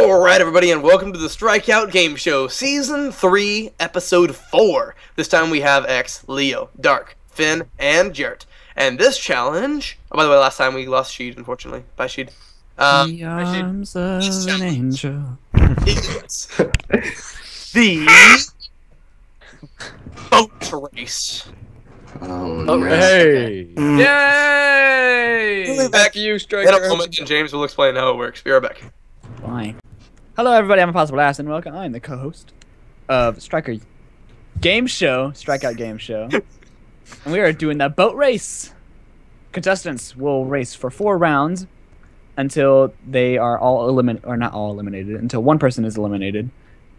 Alright, everybody, and welcome to the Strikeout Game Show, Season 3, Episode 4. This time we have X, Leo, Dark, Finn, and Jarrett. And this challenge. Oh, by the way, last time we lost Sheid, unfortunately. Bye, Sheid. Um, the bye, Sheid. arms of This an angel. is the boat race. Oh, Oh, no. Hey! Yay! Back to you, In a Striker. moment, and James will explain how it works. Be right back. Fine. Hello, everybody. I'm Impossible Ass, and welcome. I'm the co-host of Striker Game Show, Strikeout Game Show, and we are doing the boat race. Contestants will race for four rounds until they are all eliminated, or not all eliminated, until one person is eliminated.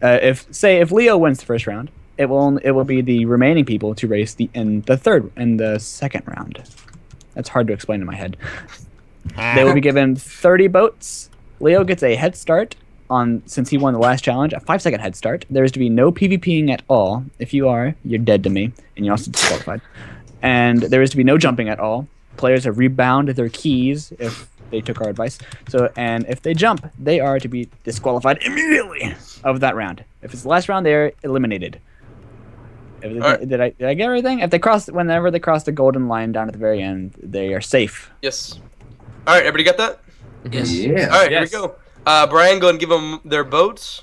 Uh, if say if Leo wins the first round, it will only, it will be the remaining people to race the in the third in the second round. That's hard to explain in my head. They will be given 30 boats. Leo gets a head start on since he won the last challenge, a five second head start. There is to be no PvPing at all. If you are, you're dead to me, and you're also disqualified. And there is to be no jumping at all. Players have rebound their keys if they took our advice. So, and if they jump, they are to be disqualified immediately of that round. If it's the last round, they're eliminated. They- Alright. Did I did I get everything? If they cross, whenever they cross the golden line down at the very end, they are safe. Yes. Alright, everybody got that? Yes. Yeah. Alright, Yes. here we go. Uh, Brian, go and give them their boats.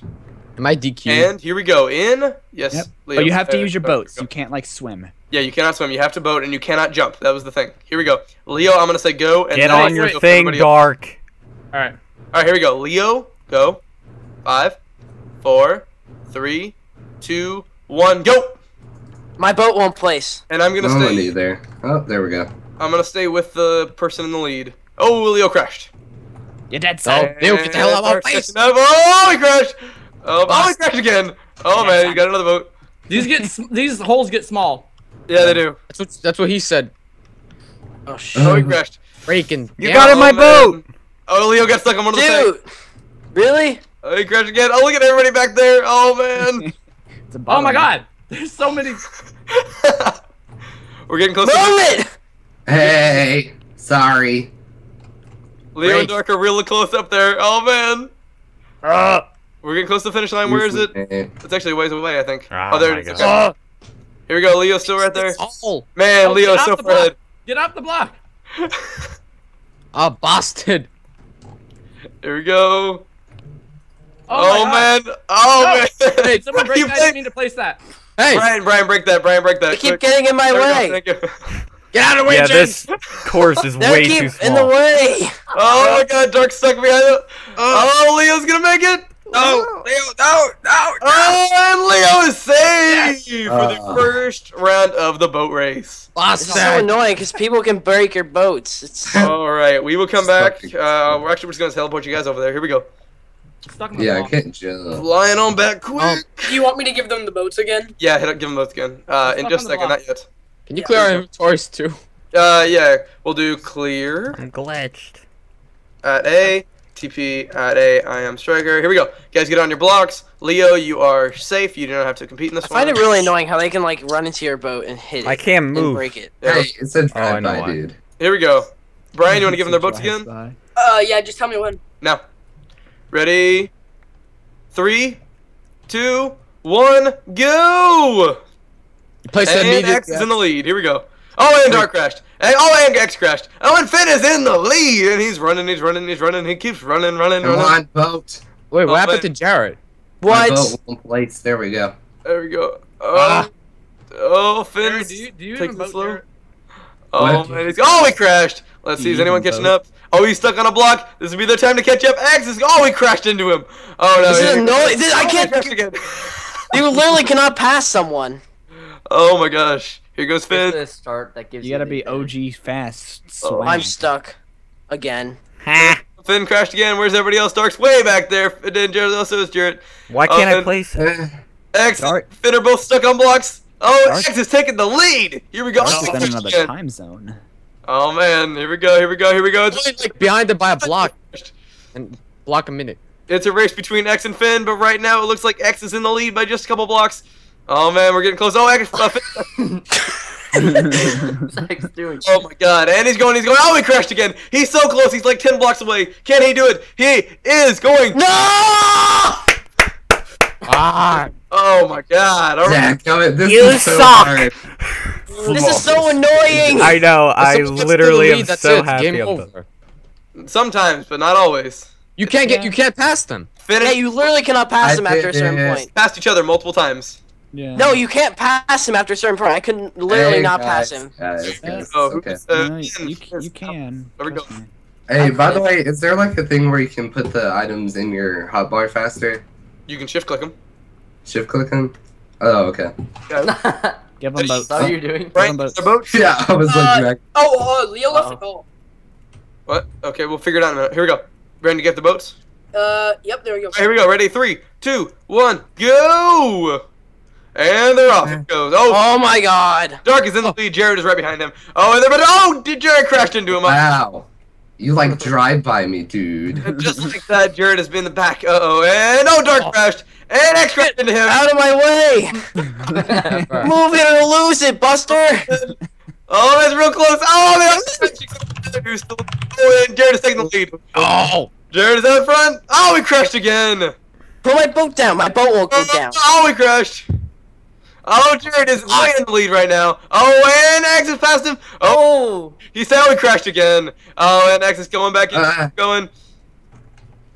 Am I DQ? And here we go. In. Yes. Yep. Leo. But you have to Uh, use your oh, boats. go. You can't like swim. Yeah, you cannot swim. You have to boat, and you cannot jump. That was the thing. Here we go. Leo, I'm gonna say go, and Get on I'll your thing, everybody else. Dark. All right. All right, here we go. Leo, go. Five, four, three, two, one, go. My boat won't place. And I'm gonna No stay. money there. Oh, there we go. I'm gonna stay with the person in the lead. Oh, Leo crashed. You're dead, Oh, son. Leo, get the hell out of my Dark's face! catching up. Oh, he crashed. Oh, oh, he crashed again. Oh man, he got another boat. These get these holes get small. Yeah, they do. That's what that's what he said. Oh shit. Oh, he uh-huh. crashed. Breaking. You Yeah. got in Oh, my man. boat. Oh, Leo got stuck on one of the tanks. Dude! Really? Oh, he crashed again. Oh, look at everybody back there. Oh man. It's a Oh my god! There's so many. We're getting close. Move it! Hey, sorry. Leo and Break. Dark are really close up there. Oh man. Ah. We're getting close to the finish line. Where is it? Hey. It's actually a ways away, I think. Oh Oh, there it is. God. Okay. Here we go. Leo's still right there. Oh, Man, Oh, Leo's get so off the far ahead. Get off the block. ah, bastard. Here we go. Oh, Oh, man. Oh No. man. Hey, someone break that. I didn't mean to place that. Hey, Brian, Brian, break that. Brian, break that. They keep Quick. getting in my There way! Thank you. get out of the way, Yeah, James. this course is way keep too small. in the way! Oh my God, Dark's stuck behind it. Oh, Leo's gonna make it. No, Leo, no, no, Oh, and Leo is saved for the Uh. first round of the boat race. This is so annoying because people can break your boats. It's All right, we will come back. Stuck. Uh, we're actually just gonna teleport you guys over there. Here we go. Stuck in the Yeah, I can't jump. Flying on back quick. Um, Do you want me to give them the boats again? Yeah, hit up, give them both again. Uh, in just a second, not yet. Can you clear our inventories too? Uh, yeah, we'll do clear I'm glitched. at A, TP at A, I am striker. Here we go. Guys, get on your blocks. Leo, you are safe. You do not have to compete in this I one. find it really annoying how they can like run into your boat and hit it. I can't and move. break it. Yeah. Hey, it's a Oh, I know drive-by, why. dude. Here we go. Brian, you want to give them their boats again? Uh, yeah, just tell me when. Now. Ready? Three, two, one, go! You place that And immediate. X is in the lead. Here we go. Oh, and Dark crashed. And, oh, and X crashed. Oh, and Finn is in the lead. And he's running, he's running, he's running. He keeps running, running, Come running. on, boat. Wait, Oh, what happened man. to Jarrett? What? boat won't place. There we go. There we go. Oh, Ah. oh Finn. Jarrett, do you do you Take even it slow. Jarrett? Oh, What? man. He's, oh, he crashed. Let's see. Is anyone even catching boat. up? Oh, he's stuck on a block. This will be their time to catch up. X is. Oh, he crashed into him. Oh, no. This is he- annoying. This- I Oh, can't- crashed again. You literally cannot pass someone. Oh, my gosh. Here goes Finn. the start that gives You gotta be OG fast. Oh, swag. I'm stuck. Again. Ha! Finn crashed again. Where's everybody else? Dark's way back there. And then Jarrett also is Jarrett. Why Oh, can't I and- place? X Dark. and Finn are both stuck on blocks. Oh, Dark. X is taking the lead. Here we go. Dark's Oh, in crashed another again. time zone. Oh man, here we go. Here we go. Here we go. I'm only, like behind it by a block and block a minute. It's a race between X and Finn, but right now it looks like X is in the lead by just a couple blocks. Oh man, we're getting close. Oh, X, Finn- What's X doing? oh my god, and he's going, he's going. Oh, he crashed again. He's so close. He's like ten blocks away. Can he do it? He is going. No! Ah, Oh my god. All right. Zach, no, this You is so suck. hard. This is so annoying. I know. I someone gets to the literally am that's so it, happy game over. Sometimes, but not always. You can't get. You can't pass them. Finish Yeah, you literally cannot pass I him after a certain point. Passed each other multiple times. Yeah. No, you can't pass him after a certain point. I couldn't literally Hey, not guys, pass him. Guys, guys, Oh, okay. who's, uh, No, you, Finn? you, you can. There we go. Me. Hey, by the way, is there like a thing where you can put the items in your hotbar faster? You can shift click them. Shift click them? Oh, okay. Give them both. That's what you're doing. Right, on boats. the boat. Yeah, I was like, Zach. Oh, uh, Leo left the Uh-oh. What? Okay, we'll figure it out in a minute. Here we go. Ready to get the boats? Uh, yep, there we go. Here we go. Ready? Three, two, one, go! And they're off. It goes. Oh, Oh my god. Dark is in the lead. Jarrett is right behind him. Oh, and then but oh, did Jarrett crashed into him? Wow. You like drive by me, dude. Just like that, Jarrett has been in the back. Uh oh, and oh, Dark crashed, and X crashed into him. Out of my way. Move it or lose it, Buster. Oh, that's real close. Oh, man. Who's still- Oh, and Jarrett is taking the lead. Oh, Jarrett is out front. Oh, we crashed again. Put my boat down. My boat won't go down. Oh, we crashed. Oh, Jarrett is way in the lead right now. Oh, and X is past him. Oh, Oh. he said he crashed again. Oh, and X is going back. He's Uh. going.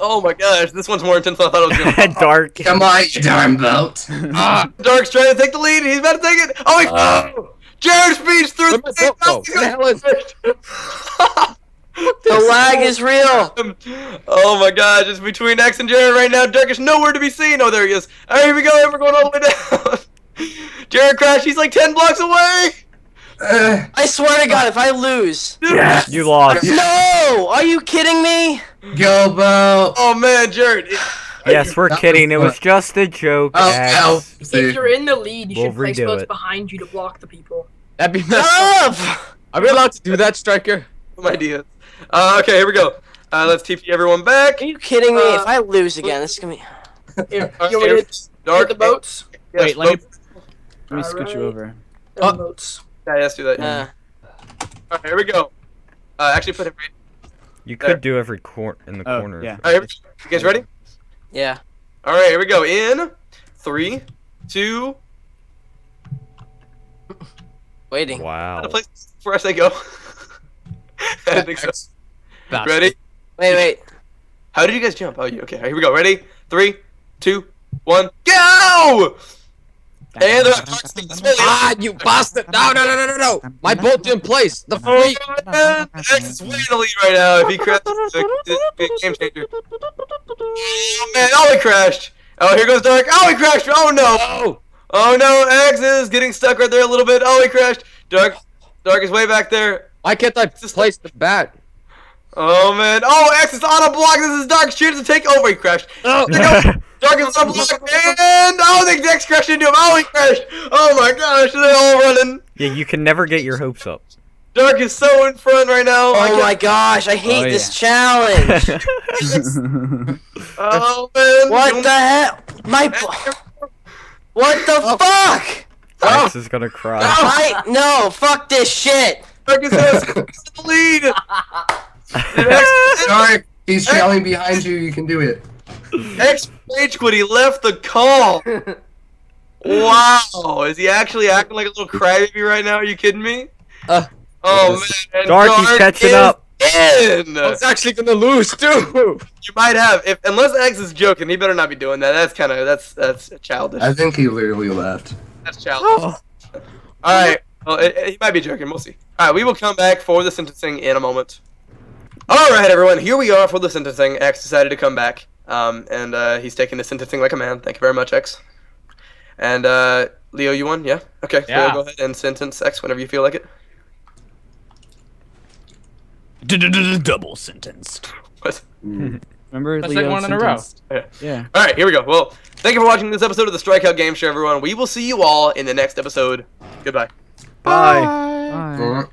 Oh my gosh, this one's more intense than I thought it was going to be. Dark. Come on, you darn boat. ah, Dark's trying to take the lead. He's about to take it. Oh, he. Uh. Jarrett speeds through Where'd my boat the hell is The lag is real. Oh my gosh, it's between X and Jarrett right now. Dark is nowhere to be seen. Oh, there he is. All right, here we go. And we're going all the way down. Jarrett Crash, He's like 10 blocks away. Uh, I swear to God, if I lose. Yes, you lost. No! Are you kidding me? go boat. Oh man, Jarrett. it- Yes, we're kidding. It was just a joke. Oh, X. oh. If you're in the lead, you We'll should place redo boats it. behind you to block the people. that'd be Shut messed up. up! Are we allowed to do that, Striker? My ideas. Uh, okay, here we go. Uh, let's TP everyone back. Are you kidding me? Uh, if I lose again, this is gonna be. Here, you want me to hit, the boats? Yes, Wait, let me boat- let me scoot you over. Oh. boats. Yeah, let's do that. Uh, All right, here we go. Uh, actually, put it right. You There. could do every cor- in the Oh, corner. yeah. All right, here we go. You guys ready? yeah. All right, here we go. In three, two. Waiting. Wow. The place before I say go. I didn't think so. Ready? Wait, wait. How did you guys jump? Oh, you okay? All right, here we go. Ready? Three, two, one, go! And they're Ah, you bastard! No, no, no, no, no, no! My boat didn't place. The Oh, freak. man, X is way in the lead right now. If he crashes, it's big game changer. Oh man! Oh, he crashed. Oh, here goes Dark. Oh, he crashed. Oh no! Oh, Oh no! X is getting stuck right there a little bit. Oh, he crashed. Dark, Dark is way back there. why can't I place the bat? Oh man! Oh, X is on a block. This is Dark's chance to take over. He crashed. Oh, Dark is on a block, and oh, the X crashed into him. Oh, he crashed. Oh my gosh! They're all running. yeah, you can never get your hopes up. Dark is so in front right now. Oh my gosh, I hate Oh, this challenge. Oh man! what the hell? My. What the oh. fuck? X is gonna cry. Oh. I no, fuck this shit. Dark is in the lead. Dark, he's trailing behind you. You can do it. X rage quit. He left the call. Wow, is he actually acting like a little crybaby right now? Are you kidding me? Uh, oh man, Dark, he's catching up. In. I was actually gonna lose too. You might have, if unless X is joking, he better not be doing that. That's kind of that's that's childish. I think he literally left. That's childish. All right, well, it, it- he might be joking. We'll see. All right, we will come back for the sentencing in a moment. All right, everyone, here we are for the sentencing. X decided to come back, um, and uh, he's taking the sentencing like a man. Thank you very much, X. And uh, Leo, you won, yeah? Okay, Yeah. Leo, go ahead and sentence X whenever you feel like it. Double sentenced. What? Remember That's Leo like one in a row. sentenced? Yeah. All right, here we go. Well, thank you for watching this episode of the Strikeout Game Show, everyone. We will see you all in the next episode. Goodbye. Bye. Bye. Uh,